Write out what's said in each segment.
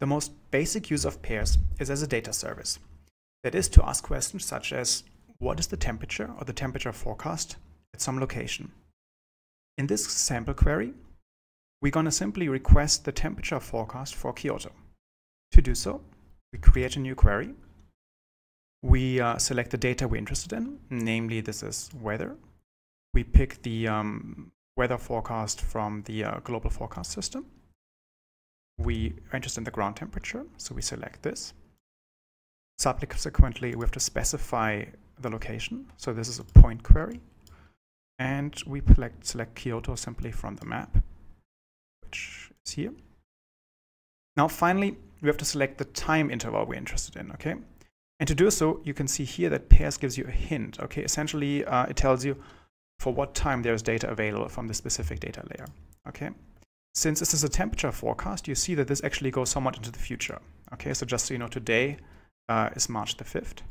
The most basic use of PAIRS is as a data service. That is to ask questions such as, what is the temperature or the temperature forecast at some location? In this sample query, we're going to simply request the temperature forecast for Kyoto. To do so, we create a new query. We uh, select the data we're interested in, namely this is weather. We pick the um, weather forecast from the uh, global forecast system. We are interested in the ground temperature, so we select this. Subsequently, we have to specify the location. So this is a point query. And we select, select Kyoto simply from the map, which is here. Now, finally, we have to select the time interval we're interested in, okay? And to do so, you can see here that PAIRS gives you a hint, okay? Essentially, uh, it tells you for what time there's data available from the specific data layer, okay? Since this is a temperature forecast, you see that this actually goes somewhat into the future, okay? So just so you know, today uh, is March the 5th.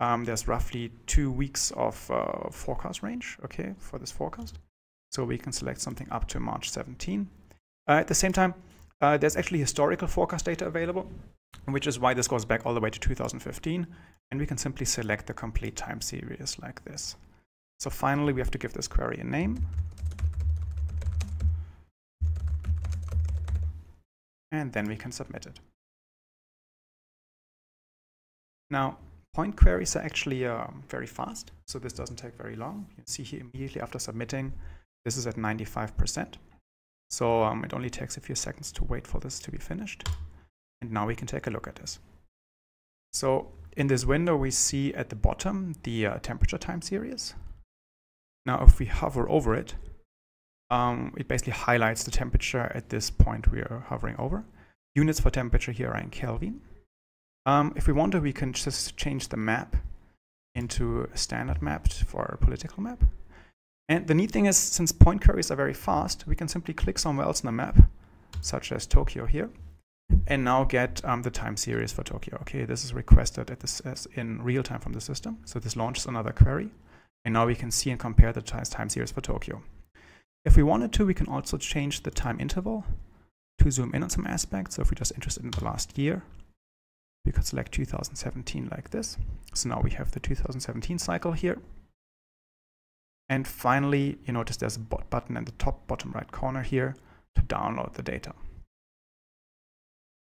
Um, there's roughly two weeks of uh, forecast range, okay, for this forecast. So we can select something up to March 17. Uh, at the same time, uh, there's actually historical forecast data available, which is why this goes back all the way to 2015. And we can simply select the complete time series like this. So finally, we have to give this query a name. And then we can submit it. Now, point queries are actually uh, very fast, so this doesn't take very long. You see here immediately after submitting, this is at 95%. So um, it only takes a few seconds to wait for this to be finished. And now we can take a look at this. So in this window, we see at the bottom the uh, temperature time series. Now, if we hover over it, um, it basically highlights the temperature at this point we are hovering over. Units for temperature here are in Kelvin. Um, if we want to, we can just change the map into a standard map for a political map. And the neat thing is, since point queries are very fast, we can simply click somewhere else on the map, such as Tokyo here, and now get um, the time series for Tokyo. Okay, this is requested at this in real time from the system. So this launches another query. And now we can see and compare the time series for Tokyo. If we wanted to, we can also change the time interval to zoom in on some aspects. So if we're just interested in the last year, we could select 2017 like this. So now we have the 2017 cycle here. And finally, you notice there's a bot button in the top bottom right corner here to download the data.